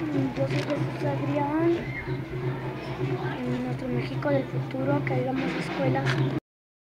Yo soy Jesús Adrián, en nuestro México del futuro, que hagamos escuelas